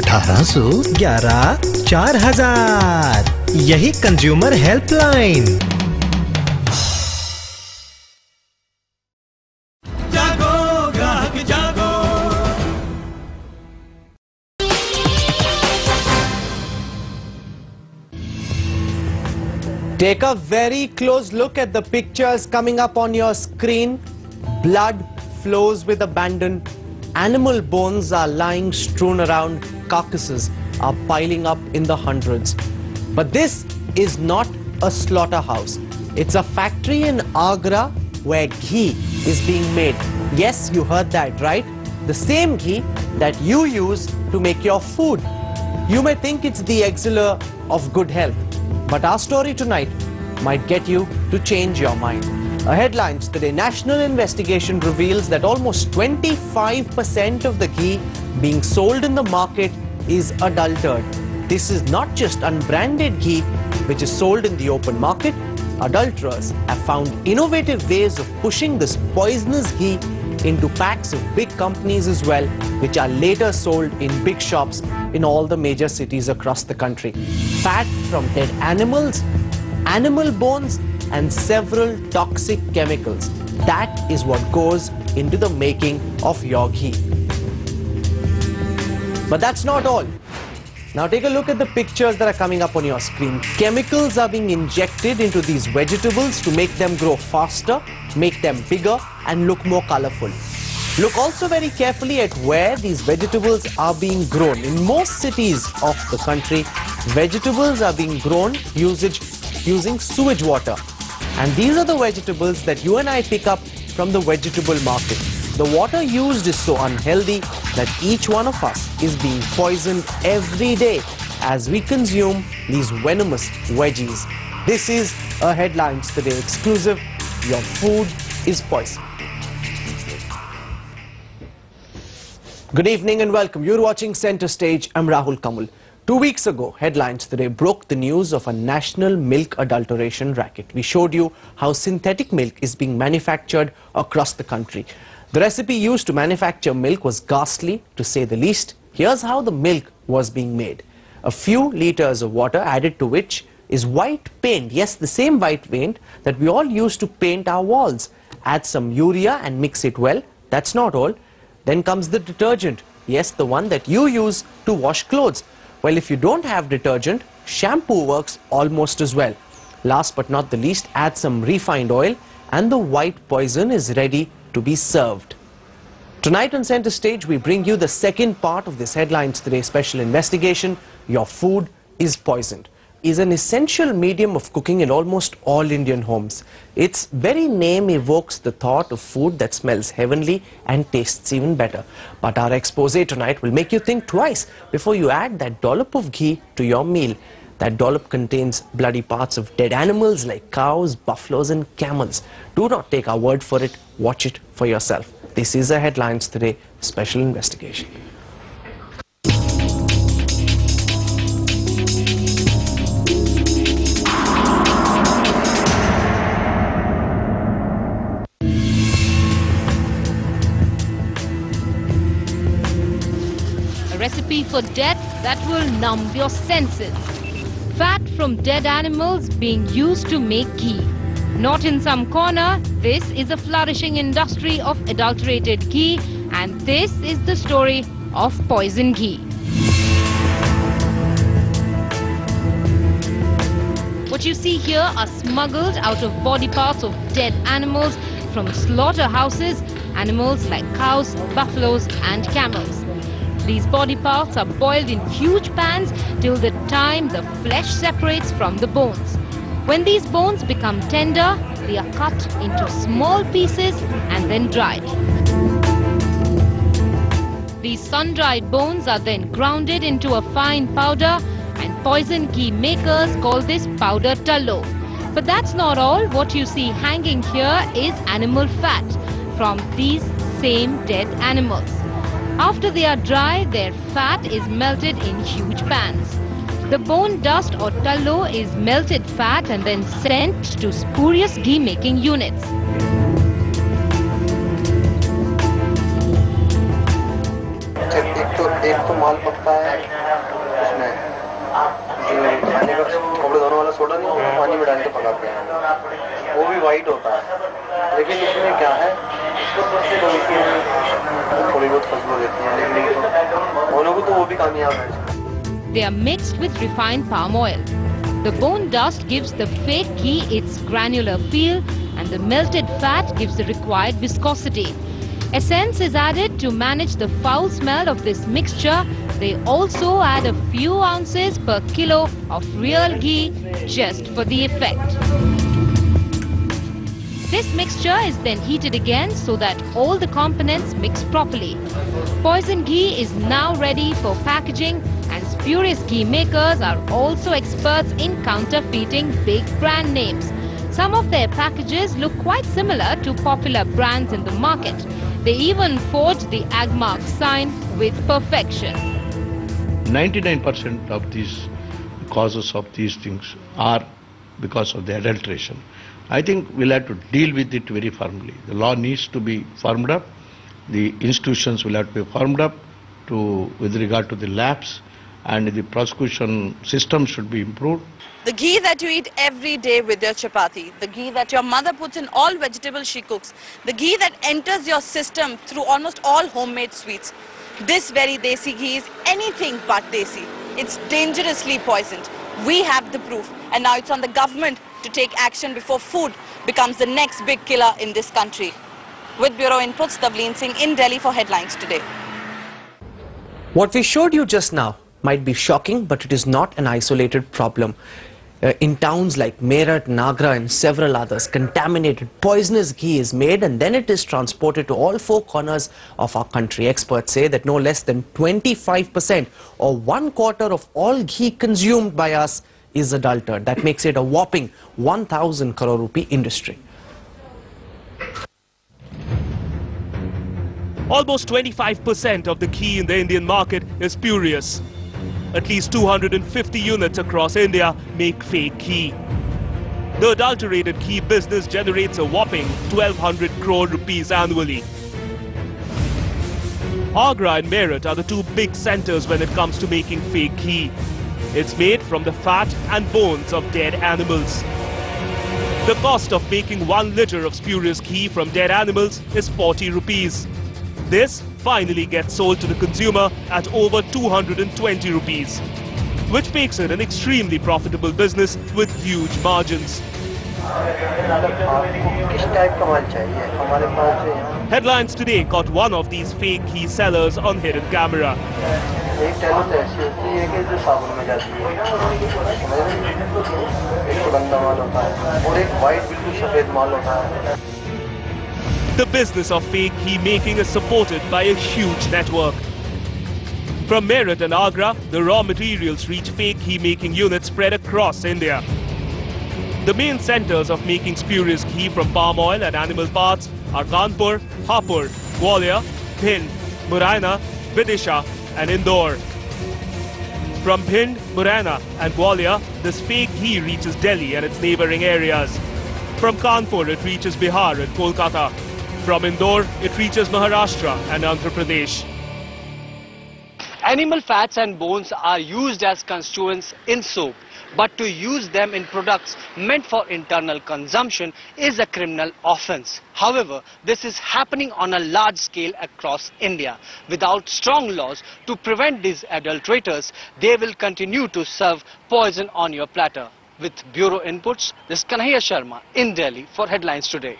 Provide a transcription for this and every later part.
अठारह सौ ग्यारह चार हज़ार यही कंज्यूमर हेल्पलाइन जागो ग्राहक जागो Take a very close look at the pictures coming up on your screen. Blood flows with abandon. Animal bones are lying strewn around. Carcasses are piling up in the hundreds. But this is not a slaughterhouse. It's a factory in Agra where ghee is being made. Yes, you heard that right. The same ghee that you use to make your food. You may think it's the exila of good health, but our story tonight might get you to change your mind. Headlines today national investigation reveals that almost 25% of the ghee being sold in the market is adulterated. This is not just unbranded ghee which is sold in the open market. Adulterers have found innovative ways of pushing this poisonous ghee into packs of big companies as well, which are later sold in big shops in all the major cities across the country. Fat from dead animals, animal bones, and several toxic chemicals. That is what goes into the making of your ghee. But that's not all. Now take a look at the pictures that are coming up on your screen. Chemicals are being injected into these vegetables to make them grow faster, make them bigger and look more colorful. Look also very carefully at where these vegetables are being grown. In most cities of the country, vegetables are being grown usage, using sewage water. And these are the vegetables that you and I pick up from the vegetable market. The water used is so unhealthy that each one of us is being poisoned every day as we consume these venomous veggies. This is a Headlines Today exclusive. Your food is poison. Good evening and welcome. You're watching Center Stage. I'm Rahul Kamal. Two weeks ago, Headlines Today broke the news of a national milk adulteration racket. We showed you how synthetic milk is being manufactured across the country. The recipe used to manufacture milk was ghastly, to say the least. Here's how the milk was being made. A few liters of water added to which is white paint. Yes, the same white paint that we all use to paint our walls. Add some urea and mix it well. That's not all. Then comes the detergent. Yes, the one that you use to wash clothes. Well, if you don't have detergent, shampoo works almost as well. Last but not the least, add some refined oil and the white poison is ready to be served. Tonight on Center Stage, we bring you the second part of this Headlines Today special investigation. Your food is poisoned. Is an essential medium of cooking in almost all Indian homes. Its very name evokes the thought of food that smells heavenly and tastes even better. But our expose tonight will make you think twice before you add that dollop of ghee to your meal. That dollop contains bloody parts of dead animals like cows, buffaloes and camels. Do not take our word for it, watch it for yourself. This is a Headlines Today special investigation. Recipe for death that will numb your senses. Fat from dead animals being used to make ghee. Not in some corner, this is a flourishing industry of adulterated ghee and this is the story of poison ghee. What you see here are smuggled out of body parts of dead animals from slaughterhouses, animals like cows, buffaloes and camels. These body parts are boiled in huge pans till the time the flesh separates from the bones. When these bones become tender, they are cut into small pieces and then dried. These sun-dried bones are then grounded into a fine powder and poison ghee makers call this powder tallow. But that's not all. What you see hanging here is animal fat from these same dead animals. After they are dry, their fat is melted in huge pans. The bone dust or tallow is melted fat and then sent to spurious ghee making units. एक तो एक तो माल पकता है उसमें जो खाने का कपड़े धोने वाला सोडा नहीं होता पानी में डाल के पकाते हैं वो भी वाइट होता है लेकिन इसमें क्या है तो इसमें थोड़ी बहुत खुशबू देती है लेकिन तो होने को तो वो भी कामयाब है They are mixed with refined palm oil. The bone dust gives the fake ghee its granular feel and the melted fat gives the required viscosity. Essence is added to manage the foul smell of this mixture. They also add a few ounces per kilo of real ghee just for the effect. This mixture is then heated again so that all the components mix properly. Poison ghee is now ready for packaging and spurious ghee makers are also experts in counterfeiting big brand names. Some of their packages look quite similar to popular brands in the market. They even forge the Agmark sign with perfection. 99% of these causes of these things are because of the adulteration. I think we'll have to deal with it very firmly. The law needs to be firmed up. The institutions will have to be firmed up to, with regard to the labs and the prosecution system should be improved. The ghee that you eat every day with your chapati, the ghee that your mother puts in all vegetables she cooks, the ghee that enters your system through almost all homemade sweets. This very desi ghee is anything but desi. It's dangerously poisoned. We have the proof and now it's on the government to take action before food becomes the next big killer in this country. With Bureau Inputs, Tavleen Singh in Delhi for Headlines Today. What we showed you just now might be shocking, but it is not an isolated problem. Uh, in towns like Meerut, Nagra and several others, contaminated poisonous ghee is made and then it is transported to all four corners of our country. Experts say that no less than 25% or one quarter of all ghee consumed by us is adulterated. That makes it a whopping 1,000 crore rupee industry. Almost 25% of the ghee in the Indian market is spurious. At least 250 units across India make fake ghee. The adulterated ghee business generates a whopping 1200 crore rupees annually. Agra and Meerut are the two big centers when it comes to making fake ghee. It's made from the fat and bones of dead animals. The cost of making one liter of spurious ghee from dead animals is 40 rupees. This finally gets sold to the consumer at over 220 rupees, which makes it an extremely profitable business with huge margins. Headlines today caught one of these fake ghee sellers on hidden camera. The business of fake ghee making is supported by a huge network. From Meerut and Agra, the raw materials reach fake ghee making units spread across India. The main centers of making spurious ghee from palm oil and animal parts are Kanpur, Hapur, Gwalior, Bhind, Morena, Vidisha and Indore. From Bhind, Morena and Gwalior, this fake ghee reaches Delhi and its neighboring areas. From Kanpur, it reaches Bihar and Kolkata. From Indore, it reaches Maharashtra and Andhra Pradesh. Animal fats and bones are used as constituents in soap, but to use them in products meant for internal consumption is a criminal offense. However, this is happening on a large scale across India. Without strong laws to prevent these adulterators, they will continue to serve poison on your platter. With Bureau Inputs, this is Kanhaiya Sharma in Delhi for Headlines Today.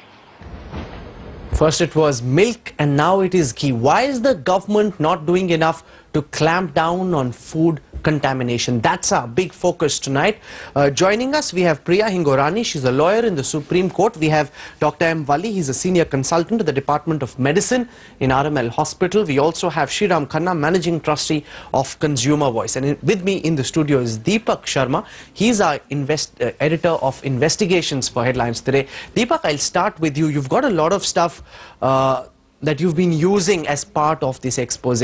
First it was milk and now it is ghee. Why is the government not doing enough to clamp down on food contamination? That's our big focus tonight. Uh, joining us, we have Priya Hingorani. She's a lawyer in the Supreme Court. We have Dr. M. Wali. He's a senior consultant at the Department of Medicine in RML Hospital. We also have Shriram Khanna, managing trustee of Consumer Voice. And in, with me in the studio is Deepak Sharma. He's our invest, uh, editor of investigations for Headlines today. Deepak, I'll start with you. You've got a lot of stuff uh, that you've been using as part of this expose.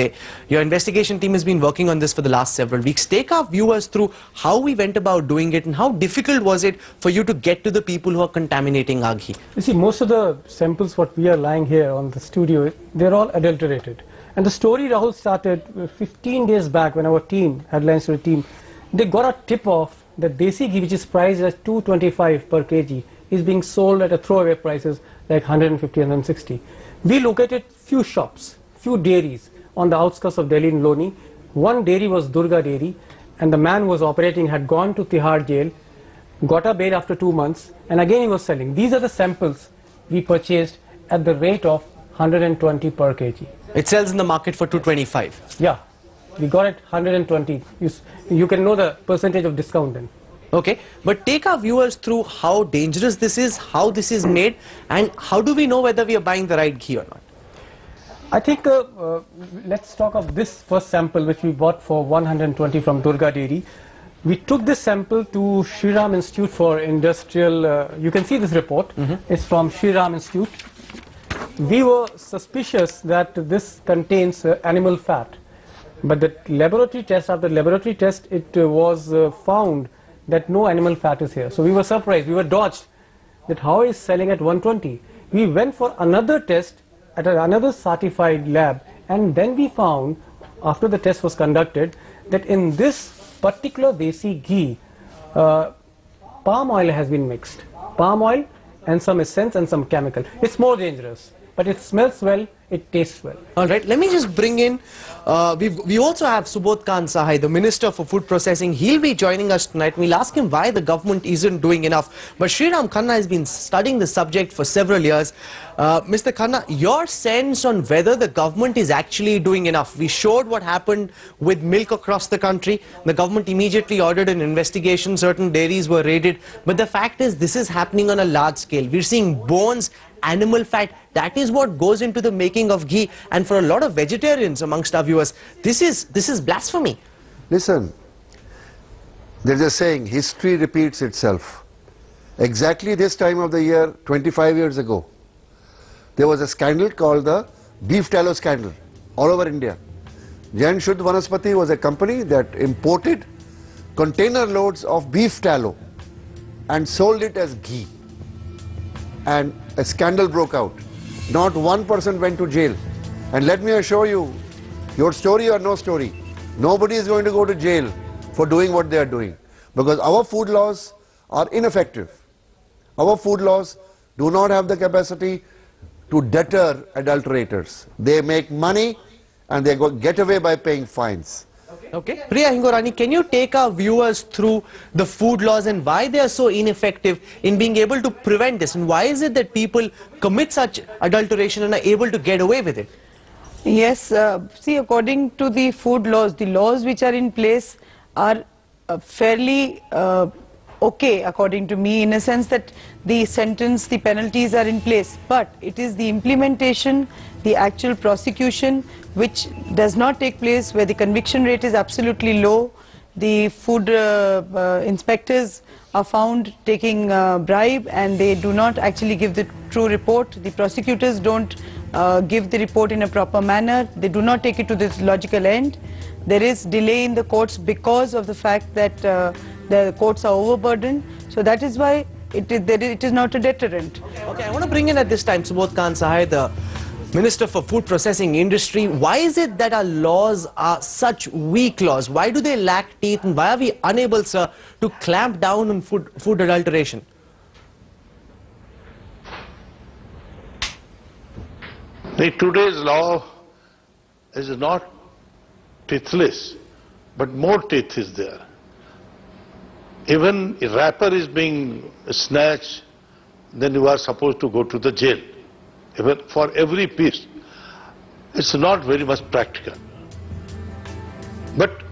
Your investigation team has been working on this for the last several weeks. Take our viewers through how we went about doing it and how difficult was it for you to get today people who are contaminating Aghi. You see, most of the samples what we are lying here on the studio, they're all adulterated. And the story, Rahul, started uh, 15 days back when our team, headlines to the team, they got a tip off that desi ghee, which is priced at 225 per kg, is being sold at a throwaway prices like 150 and 160. We located few shops, few dairies on the outskirts of Delhi in Loni. One dairy was Durga Dairy, and the man who was operating had gone to Tihar jail, got a bail after two months, and again he was selling. These are the samples we purchased at the rate of 120 per kg. It sells in the market for 225. Yeah, we got it 120. You, you can know the percentage of discount then. Okay, but take our viewers through how dangerous this is, how this is made, and how do we know whether we are buying the right ghee or not? I think uh, uh, let's talk of this first sample which we bought for 120 from Durga Dairy. We took this sample to Shriram Institute for Industrial, uh, you can see this report, it's from Shriram Institute. We were suspicious that this contains uh, animal fat, but the laboratory test, after the laboratory test, it uh, was uh, found that no animal fat is here. So we were surprised, we were dodged that how is selling at 120. We went for another test at another certified lab and then we found after the test was conducted that in this particular desi ghee uh, palm oil has been mixed palm oil and some essence and some chemical it's more dangerous but it smells well it tastes well All right, let me just bring in, uh, we we also have Subodh Kant Sahay, the Minister for Food Processing. He'll be joining us tonight. We'll ask him why the government isn't doing enough. But Sriram Khanna has been studying the subject for several years. Uh, Mr. Khanna, your sense on whether the government is actually doing enough. We showed what happened with milk across the country. The government immediately ordered an investigation. Certain dairies were raided. But the fact is, this is happening on a large scale. We're seeing bones, animal fat. That is what goes into the making of ghee. And for a lot of vegetarians amongst our viewers, this is this is blasphemy. Listen, there's a saying, history repeats itself. Exactly this time of the year, 25 years ago, there was a scandal called the beef tallow scandal all over India. Jain Shuddh Vanaspati was a company that imported container loads of beef tallow and sold it as ghee. And a scandal broke out. Not one person went to jail. And let me assure you, your story or no story, nobody is going to go to jail for doing what they are doing. Because our food laws are ineffective. Our food laws do not have the capacity to deter adulterators. They make money and they go, get away by paying fines. Okay. Priya Hingorani, can you take our viewers through the food laws and why they are so ineffective in being able to prevent this? And why is it that people commit such adulteration and are able to get away with it? Yes, uh, see, according to the food laws, the laws which are in place are uh, fairly uh, okay, according to me, in a sense that the sentence, the penalties are in place. But it is the implementation, the actual prosecution, which does not take place, where the conviction rate is absolutely low. The food uh, uh, inspectors are found taking uh, bribe and they do not actually give the true report. The prosecutors don't uh, give the report in a proper manner. They do not take it to the logical end. There is delay in the courts because of the fact that uh, the courts are overburdened. So that is why it is, there is, it is not a deterrent. Okay, I want to bring in at this time Subodh Kant Sahay, the Minister for Food Processing Industry. Why is it that our laws are such weak laws? Why do they lack teeth and why are we unable, sir, to clamp down on food, food adulteration? The today's law is not teethless, but more teeth is there. Even a wrapper is being snatched, then you are supposed to go to the jail. Even for every piece. It's not very much practical. But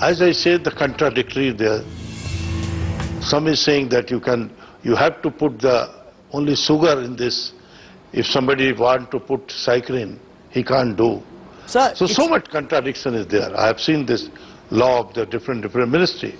as I said, the contradictory there. Some is saying that you can, you have to put the only sugar in this. If somebody want to put saccharine, he can't do. Sir, so so much contradiction is there. I have seen this law of the different different ministry.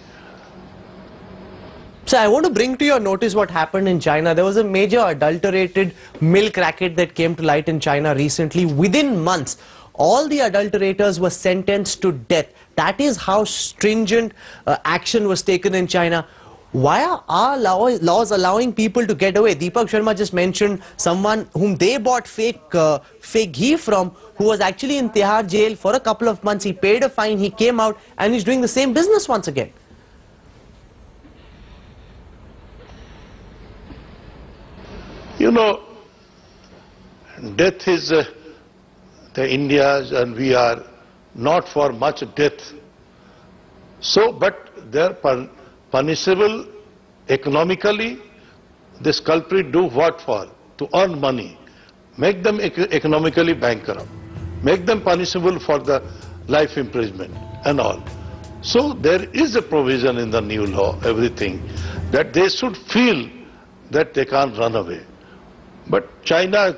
So I want to bring to your notice what happened in China. There was a major adulterated milk racket that came to light in China recently. Within months, all the adulterators were sentenced to death. That is how stringent uh, action was taken in China. Why are our laws allowing people to get away? Deepak Sharma just mentioned someone whom they bought fake uh, fake ghee from, who was actually in Tihar jail for a couple of months. He paid a fine, he came out, and he's doing the same business once again. You know, death is uh, the India's and we are not for much death. So, but they're pun- punishable economically. This culprit do what for? To earn money. Make them economically bankrupt. Make them punishable for the life imprisonment and all. So there is a provision in the new law, everything, that they should feel that they can't run away. But China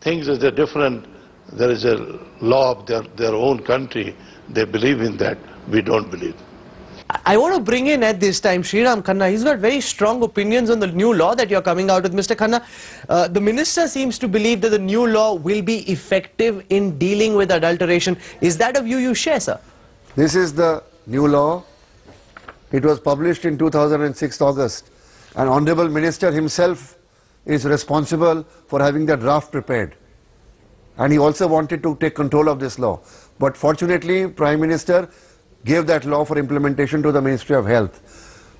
thinks is a different, there is a law of their, their own country. They believe in that. We don't believe. I want to bring in at this time Sriram Khanna. He's got very strong opinions on the new law that you're coming out with. Mr. Khanna, uh, the minister seems to believe that the new law will be effective in dealing with adulteration. Is that a view you share, sir? This is the new law. It was published in 2006 August. And Honorable Minister himself is responsible for having the draft prepared. And he also wanted to take control of this law. But fortunately, Prime Minister gave that law for implementation to the Ministry of Health.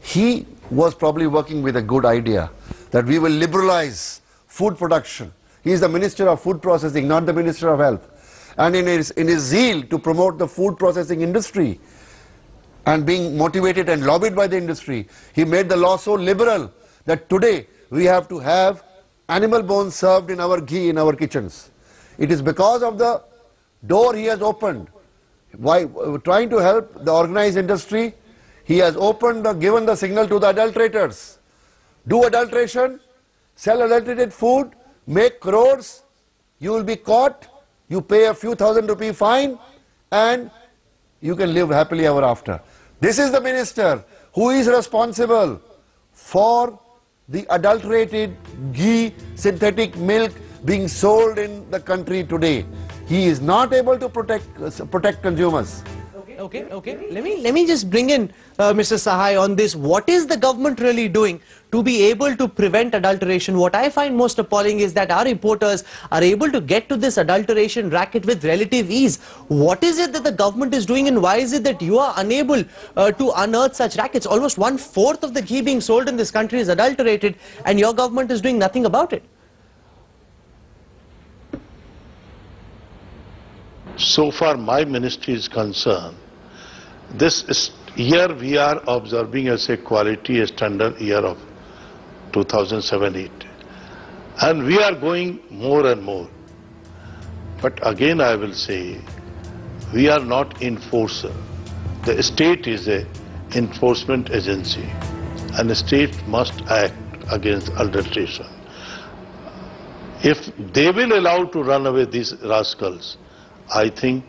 He was probably working with a good idea that we will liberalize food production. He is the Minister of Food Processing, not the Minister of Health. And in his, in his zeal to promote the food processing industry and being motivated and lobbied by the industry, he made the law so liberal that today we have to have animal bones served in our ghee in our kitchens. It is because of the door he has opened why uh, trying to help the organized industry he has opened the given the signal to the adulterators. Do adulteration sell adulterated food make crores you will be caught you pay a few thousand rupee fine and you can live happily ever after. This is the minister who is responsible for the adulterated ghee synthetic milk being sold in the country today he is not able to protect uh, protect consumers. Okay, okay. Let me let me just bring in uh, Mr. Sahay on this. What is the government really doing to be able to prevent adulteration? What I find most appalling is that our reporters are able to get to this adulteration racket with relative ease. What is it that the government is doing, and why is it that you are unable uh, to unearth such rackets? Almost one fourth of the ghee being sold in this country is adulterated, and your government is doing nothing about it. So far my ministry is concerned, this is year we are observing as a quality standard year of 2007-8. And we are going more and more. But again I will say, we are not enforcer. The state is a enforcement agency and the state must act against adulteration. If they will allow to run away these rascals, I think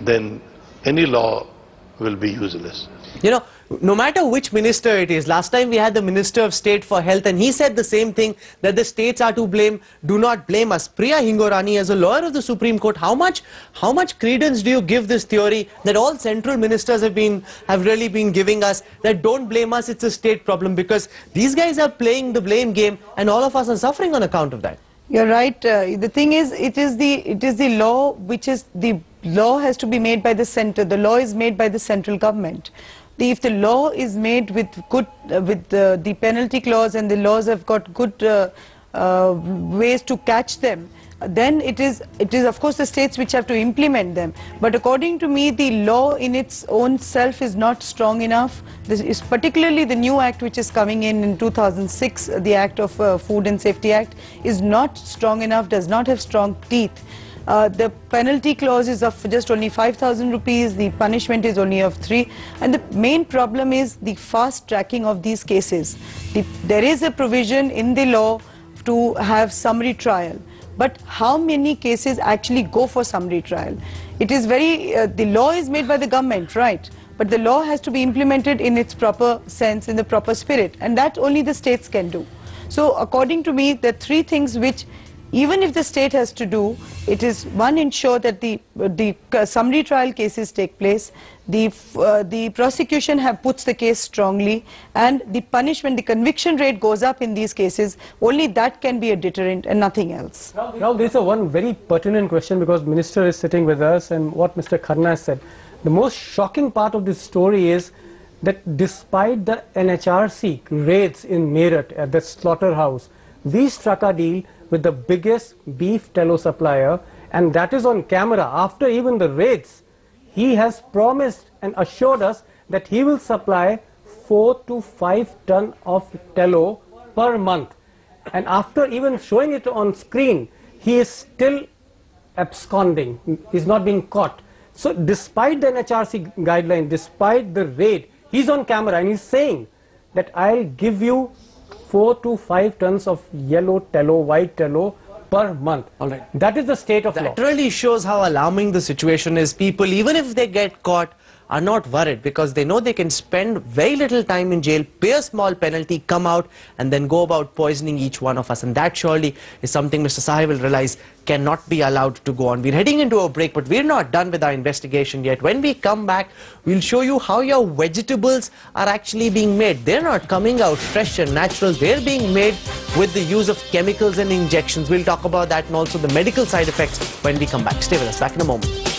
then any law will be useless. You know, no matter which minister it is, last time we had the Minister of State for Health and he said the same thing, that the states are to blame, do not blame us. Priya Hingorani, as a lawyer of the Supreme Court, how much, how much credence do you give this theory that all central ministers have been, have really been giving us, that don't blame us, it's a state problem, because these guys are playing the blame game and all of us are suffering on account of that. You're right. Uh, the thing is, it is the it is the law which is the law has to be made by the center. The law is made by the central government. The, if the law is made with good uh, with the, the penalty clause and the laws have got good uh, uh, ways to catch them, then it is it is of course the states which have to implement them. But according to me the law in its own self is not strong enough. This is particularly the new act which is coming in in 2006 the act of uh, food and safety act is not strong enough does not have strong teeth. Uh, the penalty clause is of just only 5000 rupees the punishment is only of 3 and the main problem is the fast tracking of these cases. The, there is a provision in the law to have summary trial but how many cases actually go for summary trial? It is very, uh, the law is made by the government, right? But the law has to be implemented in its proper sense, in the proper spirit, and that only the states can do. So according to me, the three things which even if the state has to do, it is one ensure that the the uh, summary trial cases take place, the uh, the prosecution have puts the case strongly, and the punishment, the conviction rate goes up in these cases. Only that can be a deterrent and nothing else. Now, there is a one very pertinent question because Minister is sitting with us and what Mr. Khanna has said. The most shocking part of this story is that despite the NHRC raids in Meerut at the slaughterhouse, we struck a deal with the biggest beef tallow supplier and that is on camera. After even the raids, he has promised and assured us that he will supply 4 to 5 ton of tallow per month. And after even showing it on screen, he is still absconding. He's not being caught. So despite the NHRC guideline, despite the raid, he's on camera and he's saying that I'll give you 4 to 5 tons of yellow tallow, white tallow per month. All right. That is the state of law. That really shows how alarming the situation is. People, even if they get caught, are not worried because they know they can spend very little time in jail, pay a small penalty, come out, and then go about poisoning each one of us. And that surely is something Mr. Sahay will realize cannot be allowed to go on. We're heading into a break, but we're not done with our investigation yet. When we come back, we'll show you how your vegetables are actually being made. They're not coming out fresh and natural. They're being made with the use of chemicals and injections. We'll talk about that and also the medical side effects when we come back. Stay with us. Back in a moment.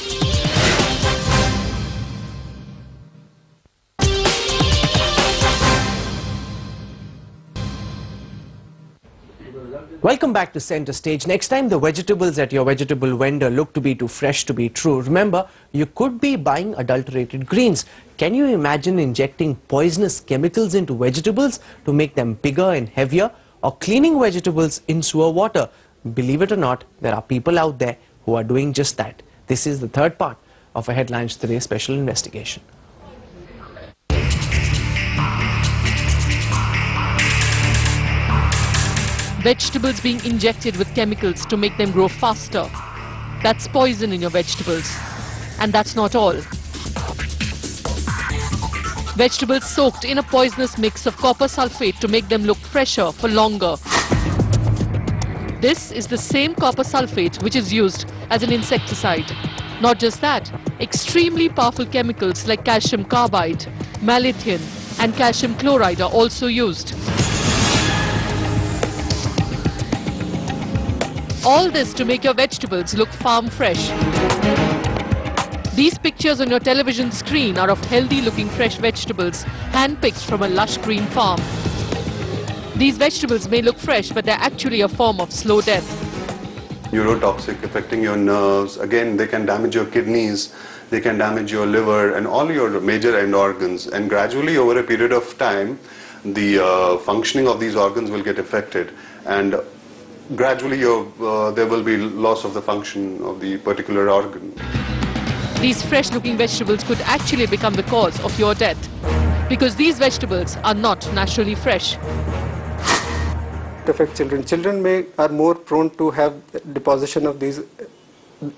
Welcome back to Center Stage. Next time the vegetables at your vegetable vendor look to be too fresh to be true, remember, you could be buying adulterated greens. Can you imagine injecting poisonous chemicals into vegetables to make them bigger and heavier? Or cleaning vegetables in sewer water? Believe it or not, there are people out there who are doing just that. This is the third part of a Headlines Today special investigation. Vegetables being injected with chemicals to make them grow faster. That's poison in your vegetables. And that's not all. Vegetables soaked in a poisonous mix of copper sulfate to make them look fresher for longer. This is the same copper sulfate which is used as an insecticide. Not just that, extremely powerful chemicals like calcium carbide, malathion and calcium chloride are also used. All this to make your vegetables look farm fresh. These pictures on your television screen are of healthy looking fresh vegetables hand-picked from a lush green farm. These vegetables may look fresh but they're actually a form of slow death. neurotoxic affecting your nerves again they can damage your kidneys they can damage your liver and all your major end organs and gradually over a period of time the uh, functioning of these organs will get affected and gradually uh, there will be loss of the function of the particular organ These fresh looking vegetables could actually become the cause of your death because these vegetables are not naturally fresh. It affects children. Children may are more prone to have deposition of these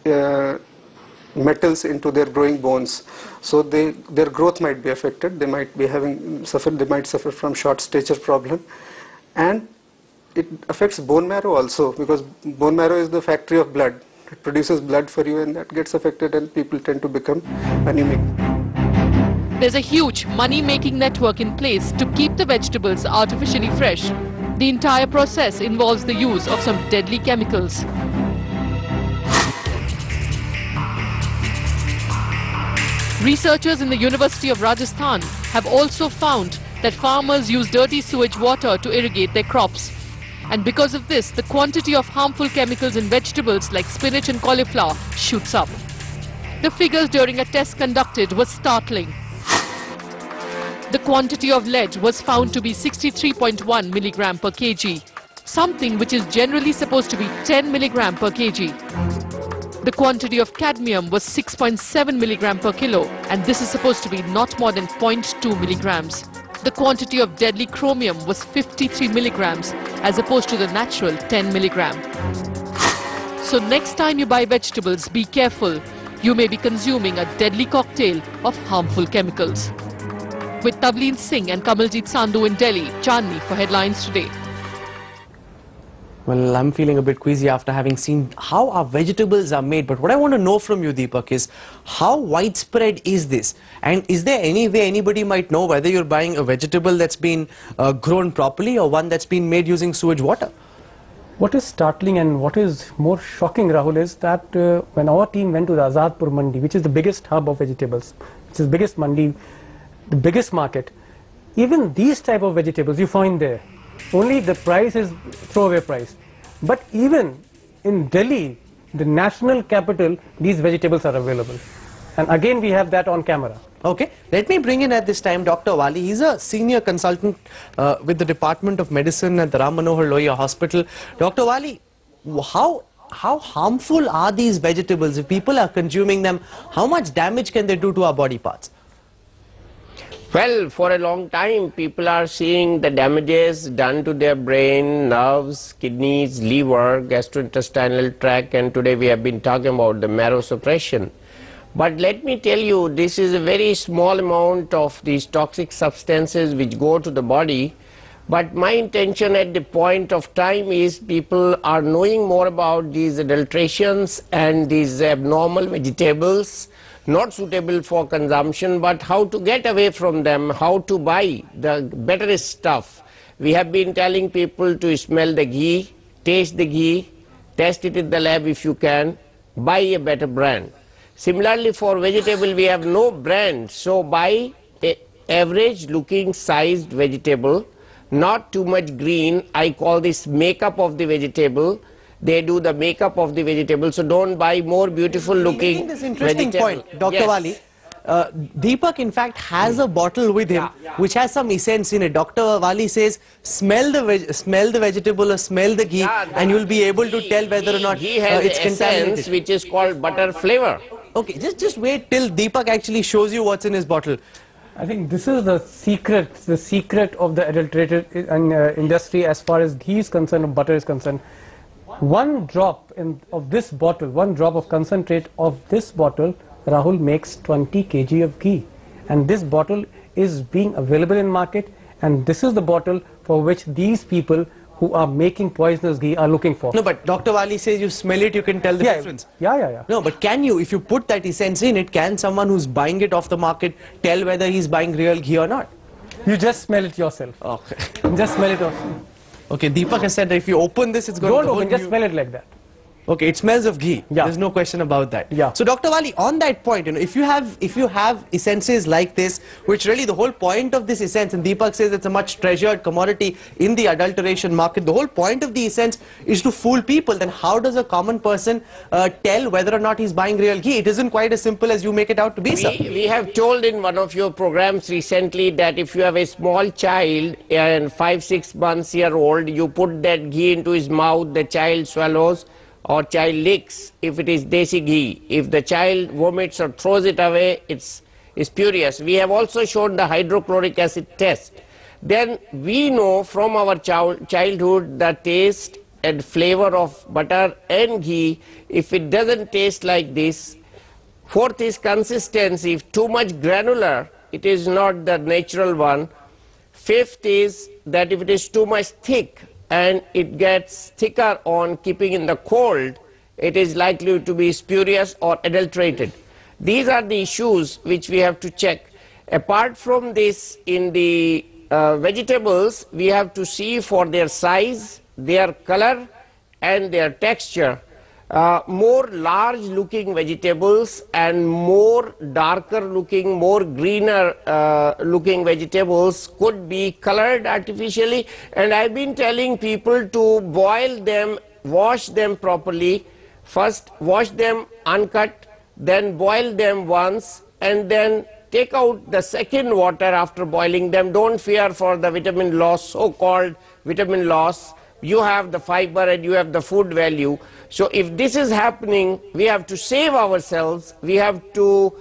uh, metals into their growing bones. So they, their growth might be affected. They might be having suffered. They might suffer from short stature problem, and it affects bone marrow also because bone marrow is the factory of blood. It produces blood for you, and that gets affected, and people tend to become anemic. There's a huge money making network in place to keep the vegetables artificially fresh. The entire process involves the use of some deadly chemicals. Researchers in the University of Rajasthan have also found that farmers use dirty sewage water to irrigate their crops. And because of this, the quantity of harmful chemicals in vegetables like spinach and cauliflower shoots up. The figures during a test conducted was startling. The quantity of lead was found to be 63.1 milligram per kg, something which is generally supposed to be 10 milligram per kg. The quantity of cadmium was 6.7 milligram per kilo, and this is supposed to be not more than 0.2 milligrams. The quantity of deadly chromium was 53 milligrams, as opposed to the natural 10 milligram. So next time you buy vegetables, be careful. You may be consuming a deadly cocktail of harmful chemicals. With Tavleen Singh and Kamaljit Sandhu in Delhi, Chandni for Headlines Today. Well, I'm feeling a bit queasy after having seen how our vegetables are made. But what I want to know from you, Deepak, is how widespread is this? And is there any way anybody might know whether you're buying a vegetable that's been uh, grown properly or one that's been made using sewage water? What is startling and what is more shocking, Rahul, is that uh, when our team went to the Azadpur Mandi, which is the biggest hub of vegetables, which is the biggest mandi, the biggest market, even these type of vegetables you find there, only the price is throwaway price. But even in Delhi, the national capital, these vegetables are available. And again, we have that on camera. Okay, let me bring in at this time Dr. Wali. He's a senior consultant uh, with the Department of Medicine at the Ram Manohar Lohia Hospital. Dr. Wali, how how harmful are these vegetables? If people are consuming them, how much damage can they do to our body parts? Well, for a long time, people are seeing the damages done to their brain, nerves, kidneys, liver, gastrointestinal tract, and today we have been talking about the marrow suppression. But let me tell you, this is a very small amount of these toxic substances which go to the body. But my intention at the point of time is people are knowing more about these adulterations and these abnormal vegetables not suitable for consumption, but how to get away from them, how to buy the better stuff. We have been telling people to smell the ghee, taste the ghee, test it in the lab if you can, buy a better brand. Similarly, for vegetable, we have no brand, so buy a average looking sized vegetable, not too much green. I call this makeup of the vegetable they do the makeup of the vegetable. So don't buy more beautiful looking this interesting vegetable. point, Dr. Yes. Wali. Uh, Deepak, in fact, has a bottle with him which has some essence in it. Dr. Wali says, smell the veg- smell the vegetable or smell the ghee, and you'll be able to tell whether or not He uh, has it's essence contaminated. which is called butter flavor. Okay, just just wait till Deepak actually shows you what's in his bottle. I think this is the secret, the secret of the adulterated uh, uh, industry as far as ghee is concerned or butter is concerned. One drop in, of this bottle, one drop of concentrate of this bottle, Rahul makes 20 kg of ghee. And this bottle is being available in market and this is the bottle for which these people who are making poisonous ghee are looking for. No, but Dr. Wali says you smell it, you can tell the Yeah, difference. Yeah, yeah, yeah. No, but can you, if you put that essence in it, can someone who's buying it off the market tell whether he's buying real ghee or not? You just smell it yourself. Okay. Just smell it off. Okay, Deepak has said that if you open this, it's going to go Don't to open, just smell it like that. Okay, it smells of ghee. Yeah. There's no question about that. Yeah. So Dr. Wali, on that point, you know, if you have if you have essences like this, which really the whole point of this essence, and Deepak says it's a much treasured commodity in the adulteration market, the whole point of the essence is to fool people, then how does a common person uh, tell whether or not he's buying real ghee? It isn't quite as simple as you make it out to be, sir. We, we have told in one of your programs recently that if you have a small child and five, six months year old, you put that ghee into his mouth, the child swallows or child licks if it is desi ghee. If the child vomits or throws it away, it's, spurious. We have also shown the hydrochloric acid test. Then we know from our childhood the taste and flavor of butter and ghee. If it doesn't taste like this, Fourth is consistency. If too much granular, it is not the natural one. Fifth is that if it is too much thick and it gets thicker on keeping in the cold, it is likely to be spurious or adulterated. These are the issues which we have to check. Apart from this, in the uh, vegetables, we have to see for their size, their color, and their texture. Uh, more large looking vegetables and more darker looking, more greener uh, looking vegetables could be colored artificially. And I've been telling people to boil them, wash them properly. First, wash them uncut, then boil them once, and then take out the second water after boiling them. Don't fear for the vitamin loss, so called vitamin loss you have the fiber and you have the food value. So if this is happening, we have to save ourselves, we have to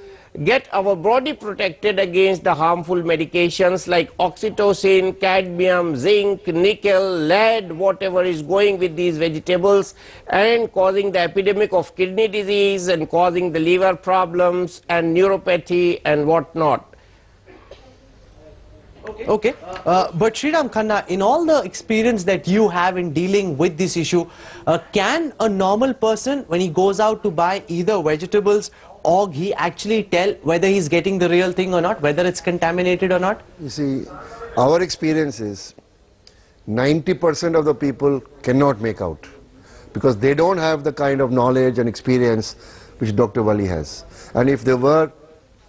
get our body protected against the harmful medications like oxytocin, cadmium, zinc, nickel, lead, whatever is going with these vegetables and causing the epidemic of kidney disease and causing the liver problems and neuropathy and whatnot. Okay, uh, but Sriram Khanna, in all the experience that you have in dealing with this issue, uh, can a normal person, when he goes out to buy either vegetables or ghee, actually tell whether he's getting the real thing or not, whether it's contaminated or not? You see, our experience is 90% of the people cannot make out because they don't have the kind of knowledge and experience which Dr. Wali has. And if they were,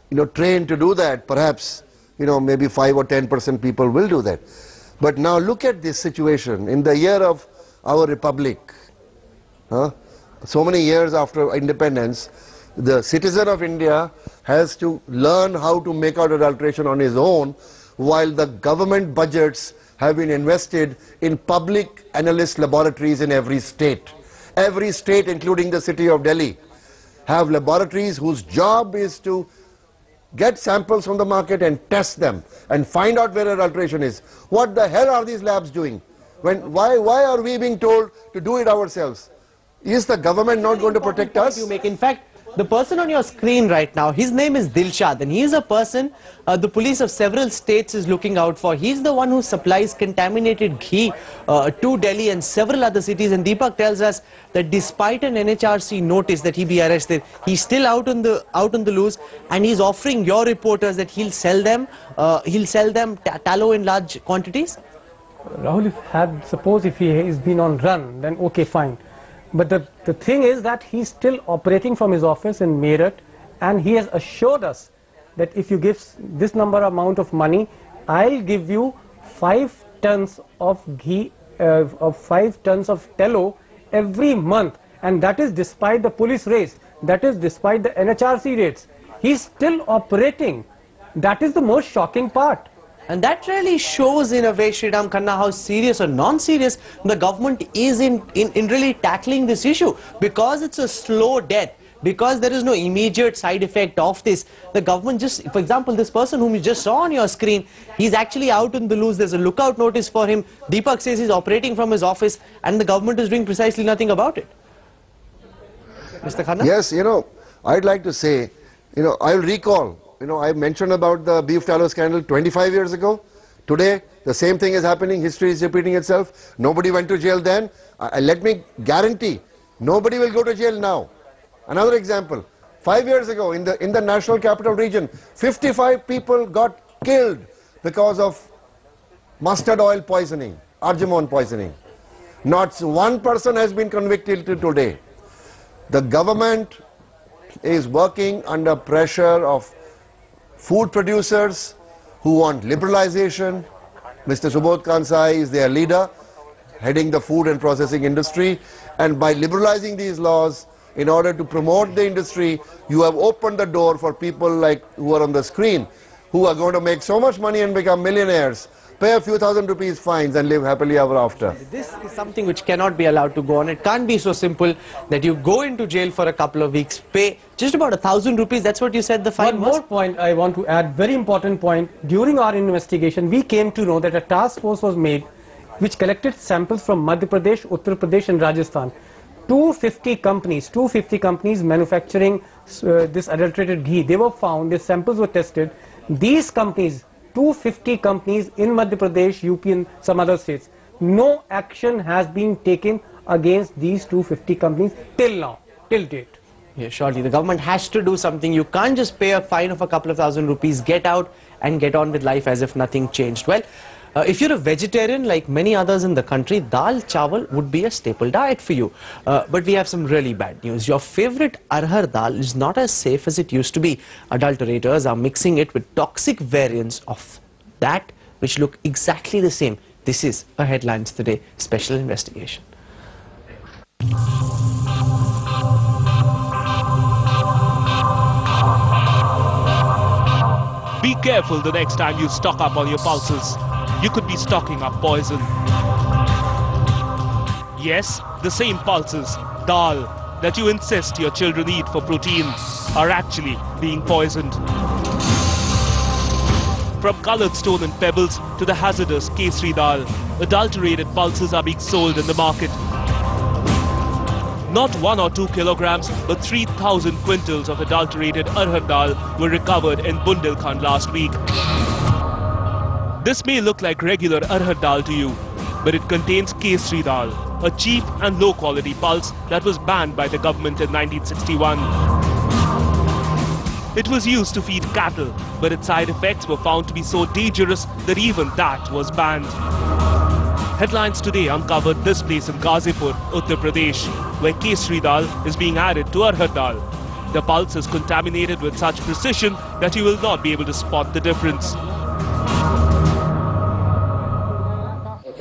you know, trained to do that, perhaps, you know, maybe 5 or 10% people will do that. But now look at this situation. In the year of our republic, huh, so many years after independence, the citizen of India has to learn how to make out adulteration on his own while the government budgets have been invested in public analyst laboratories in every state. Every state, including the city of Delhi, have laboratories whose job is to get samples from the market and test them and find out where adulteration is. What the hell are these labs doing? When, why, why are we being told to do it ourselves? Is the government not going to protect us? You make, in fact, the person on your screen right now, his name is Dilshad and he is a person uh, the police of several states is looking out for. He's the one who supplies contaminated ghee uh, to Delhi and several other cities and Deepak tells us that despite an NHRC notice that he be arrested, he's still out on the out on the loose and he's offering your reporters that he'll sell them, uh, he'll sell them tallow in large quantities. Rahul, if had, suppose if he has been on run, then okay, fine. But the, the thing is that he's still operating from his office in Meerut and he has assured us that if you give this number amount of money, I'll give you 5 tons of ghee, uh, of 5 tons of tallow every month. And that is despite the police raids, that is despite the NHRC raids. He's still operating. That is the most shocking part. And that really shows in a way, Sriram Khanna, how serious or non-serious the government is in, in, in really tackling this issue. Because it's a slow death, because there is no immediate side effect of this, the government just, for example, this person whom you just saw on your screen, he's actually out in the loose. There's a lookout notice for him. Deepak says he's operating from his office and the government is doing precisely nothing about it. Mr. Khanna? Yes, you know, I'd like to say, you know, I'll recall you know, I mentioned about the beef tallow scandal 25 years ago. Today, the same thing is happening. History is repeating itself. Nobody went to jail then. Uh, let me guarantee, nobody will go to jail now. Another example. Five years ago, in the, in the national capital region, 55 people got killed because of mustard oil poisoning, argemone poisoning. Not one person has been convicted till today. The government is working under pressure of food producers who want liberalization. Mr. Subodh Kant Sahay is their leader, heading the food and processing industry. And by liberalizing these laws, in order to promote the industry, you have opened the door for people like who are on the screen, who are going to make so much money and become millionaires pay a few thousand rupees fines and live happily ever after. This is something which cannot be allowed to go on. It can't be so simple that you go into jail for a couple of weeks, pay just about a thousand rupees. That's what you said the fine One was. more point I want to add, very important point. During our investigation, we came to know that a task force was made which collected samples from Madhya Pradesh, Uttar Pradesh and Rajasthan. 250 companies, 250 companies manufacturing uh, this adulterated ghee, they were found, their samples were tested. These companies 250 companies in Madhya Pradesh, UP and some other states. No action has been taken against these 250 companies till now, till date. Yeah, surely the government has to do something. You can't just pay a fine of a couple of thousand rupees, get out and get on with life as if nothing changed. Well, uh, if you're a vegetarian like many others in the country, dal chawal would be a staple diet for you. Uh, but we have some really bad news. Your favorite arhar dal is not as safe as it used to be. Adulterators are mixing it with toxic variants of that which look exactly the same. This is a Headlines Today special investigation. Be careful the next time you stock up on your pulses. You could be stocking up poison. Yes, the same pulses, dal, that you insist your children eat for protein are actually being poisoned. From colored stone and pebbles to the hazardous kesri dal, adulterated pulses are being sold in the market. Not one or two kilograms, but 3,000 quintals of adulterated arhar dal were recovered in Bundelkhand last week. This may look like regular arhar dal to you, but it contains kesri dal, a cheap and low quality pulse that was banned by the government in 1961. It was used to feed cattle, but its side effects were found to be so dangerous that even that was banned. Headlines today uncovered this place in Ghazipur, Uttar Pradesh, where kesri dal is being added to arhar dal. The pulse is contaminated with such precision that you will not be able to spot the difference.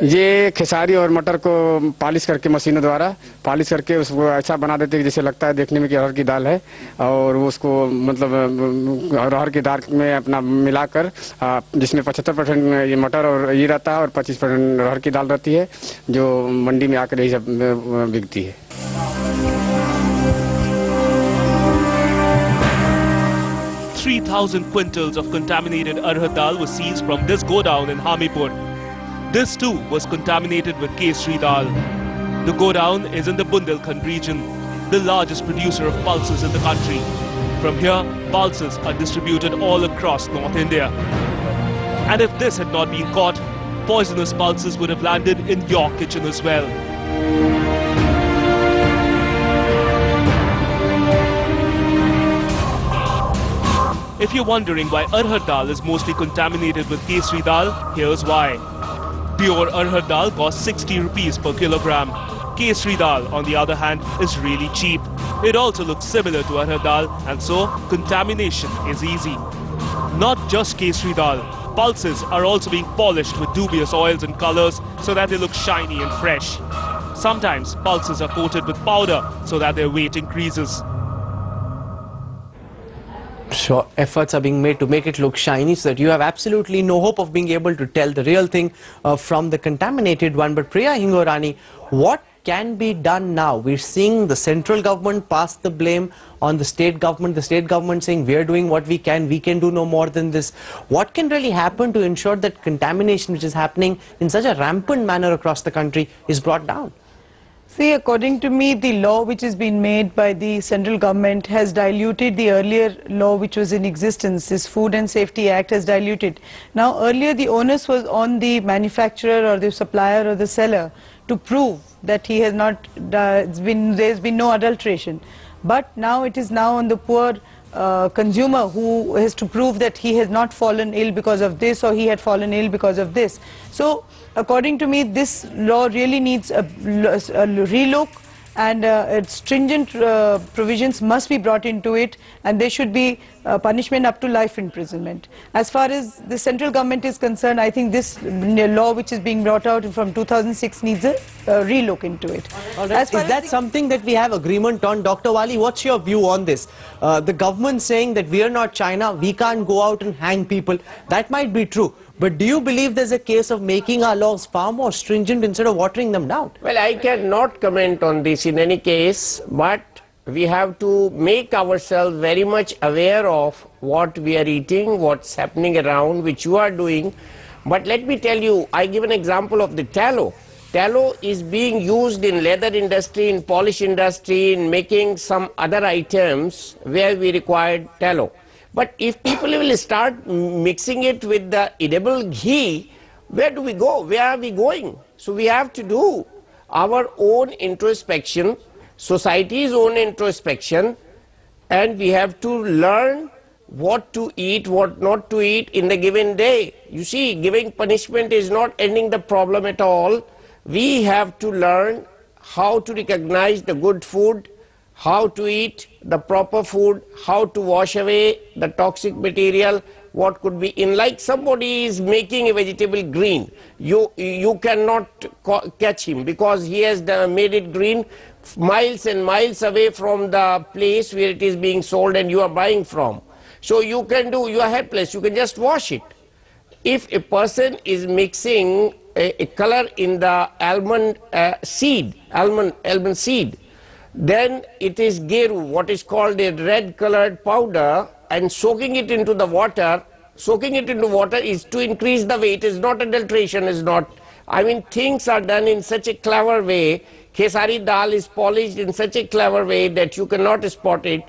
ये खेसारी और मटर को polish करके मशीनों द्वारा polish करके उसको ऐसा बना देते हैं जैसे लगता है देखने में कि अरहर की दाल है और उसको मतलब अरहर की दाल में अपना मिलाकर जिसमें पचहत्तर परसेंट ये मटर और ये रहता है और पच्चीस परसेंट अरहर की दाल रहती है जो मंडी में आकर यही सब बिकती है 3,000 quintals of contaminated arhar dal was seized from this godown in Hamipur. This too was contaminated with kesri dal. The godown is in the Bundelkhand region, the largest producer of pulses in the country. From here, pulses are distributed all across North India. And if this had not been caught, poisonous pulses would have landed in your kitchen as well. If you're wondering why arhar dal is mostly contaminated with kesri dal, here's why. Pure arhar dal costs 60 rupees per kilogram. Kesri dal, on the other hand, is really cheap. It also looks similar to arhar dal and so contamination is easy. Not just kesri dal, pulses are also being polished with dubious oils and colors so that they look shiny and fresh. Sometimes pulses are coated with powder so that their weight increases. Sure, efforts are being made to make it look shiny so that you have absolutely no hope of being able to tell the real thing uh, from the contaminated one. But Priya Hingorani, what can be done now? We're seeing the central government pass the blame on the state government, the state government saying we're doing what we can, we can do no more than this. What can really happen to ensure that contamination which is happening in such a rampant manner across the country is brought down? See, according to me, the law which has been made by the central government has diluted the earlier law which was in existence. This Food and Safety Act has diluted. Now, earlier the onus was on the manufacturer or the supplier or the seller to prove that he has not, uh, been, there's been no adulteration. But now it is now on the poor uh, consumer who has to prove that he has not fallen ill because of this or he had fallen ill because of this. So according to me this law really needs a, a relook and uh, stringent uh, provisions must be brought into it and there should be uh, punishment up to life imprisonment. As far as the central government is concerned, I think this law which is being brought out from 2006 needs a relook into it. Right. Is that something that we have agreement on? Dr. Wali, what's your view on this? Uh, the government saying that we are not China, we can't go out and hang people. That might be true. But do you believe there's a case of making our laws far more stringent instead of watering them down? Well, I cannot comment on this in any case, but we have to make ourselves very much aware of what we are eating, what's happening around, which you are doing. But let me tell you, I give an example of the tallow. Tallow is being used in leather industry, in polish industry, in making some other items where we require tallow. But if people will start mixing it with the edible ghee, where do we go? Where are we going? So we have to do our own introspection, society's own introspection, and we have to learn what to eat, what not to eat in the given day. You see, giving punishment is not ending the problem at all. We have to learn how to recognize the good food, how to eat the proper food, how to wash away the toxic material, what could be in like somebody is making a vegetable green. You you cannot catch him because he has made it green miles and miles away from the place where it is being sold and you are buying from. So you can do you are helpless you can just wash it. If a person is mixing a, a color in the almond uh, seed almond almond seed then it is geru, what is called a red colored powder, and soaking it into the water, soaking it into water is to increase the weight, is not adulteration, is not. I mean, things are done in such a clever way. Kesari dal is polished in such a clever way that you cannot spot it.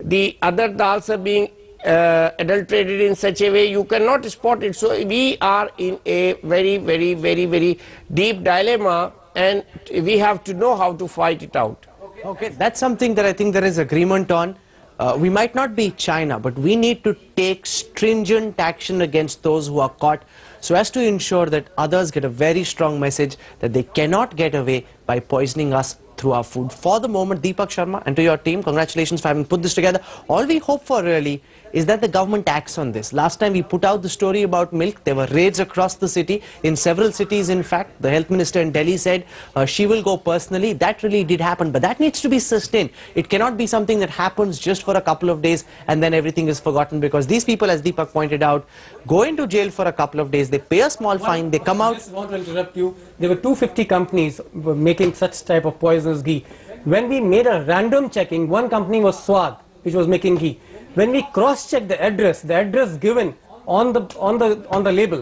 The other dals are being uh, adulterated in such a way you cannot spot it. So we are in a very, very, very, very deep dilemma and we have to know how to fight it out. Okay, that's something that I think there is agreement on. Uh, we might not be China, but we need to take stringent action against those who are caught so as to ensure that others get a very strong message that they cannot get away by poisoning us through our food. For the moment, Deepak Sharma and to your team, congratulations for having put this together. All we hope for really is that the government acts on this. Last time we put out the story about milk, there were raids across the city, in several cities in fact. The health minister in Delhi said uh, she will go personally. That really did happen, but that needs to be sustained. It cannot be something that happens just for a couple of days and then everything is forgotten because these people, as Deepak pointed out, go into jail for a couple of days, they pay a small fine, they come out. I just want to interrupt you. There were 250 companies making such type of poisonous ghee. When we made a random checking, one company was Swag, which was making ghee. When we cross-checked the address, the address given on the on the on the label,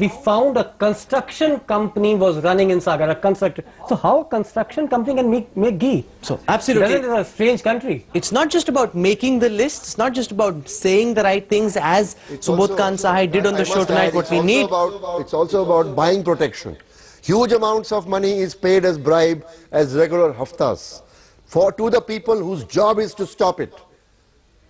we found a construction company was running in Sagar, a constructor. So how a construction company can make, make ghee? So absolutely. Isn't it a strange country? It's not just about making the list, it's not just about saying the right things as Subodh Kant Sahay did on I the show tonight. add, What we need About, it's also about buying protection. Huge amounts of money is paid as bribe, as regular haftas, for to the people whose job is to stop it.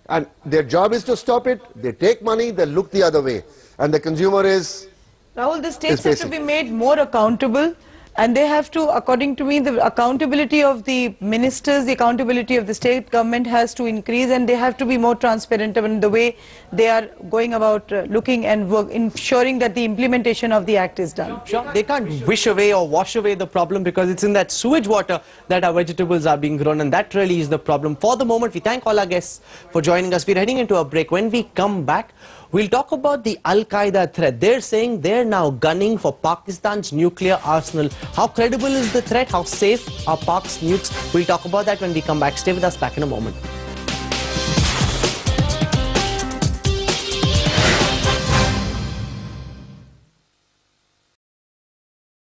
And their job is to stop it, they take money, they look the other way. And the consumer is Rahul, the states have to be made more accountable and they have to, according to me, the accountability of the ministers, the accountability of the state government has to increase and they have to be more transparent in the way they are going about uh, looking and work, ensuring that the implementation of the act is done. Sure. They can't wish away or wash away the problem because it's in that sewage water that our vegetables are being grown and that really is the problem. For the moment, we thank all our guests for joining us. We're heading into a break. When we come back, we'll talk about the Al-Qaeda threat. They're saying they're now gunning for Pakistan's nuclear arsenal. How credible is the threat? How safe are Pak's nukes? We'll talk about that when we come back. Stay with us back in a moment.